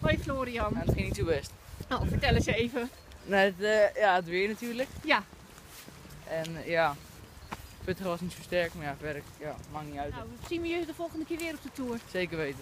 Hoi Florian. Nou, het ging niet zo best. Nou, vertel eens even. Nou, het, eh, ja, het weer natuurlijk. Ja. En uh, ja, Putter was niet zo sterk, maar ja, het werkt. Ja, maakt niet uit. Nou, zien we je de volgende keer weer op de tour. Zeker weten.